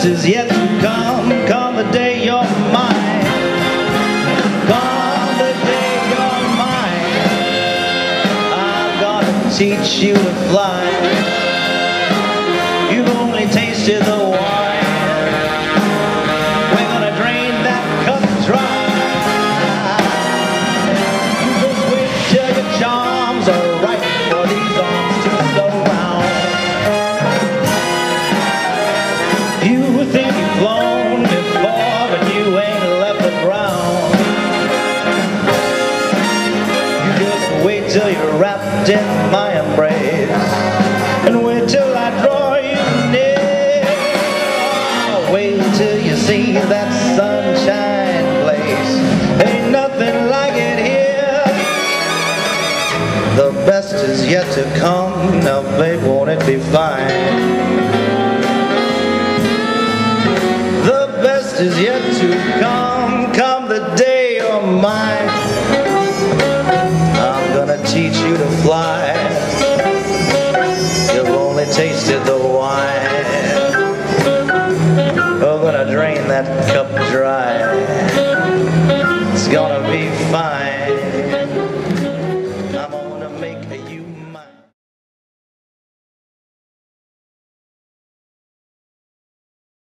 best is yet to come. Come the day you're mine. Come the day you're mine. I'm gonna teach you to fly. You've only tasted the till you're wrapped in my embrace, and wait till I draw you near. Wait till you see that sunshine place. Ain't nothing like it here. The best is yet to come. Now, babe, won't it be fine? The best is yet to come. Come tasted the wine. We're gonna drain that cup dry. It's gonna be fine.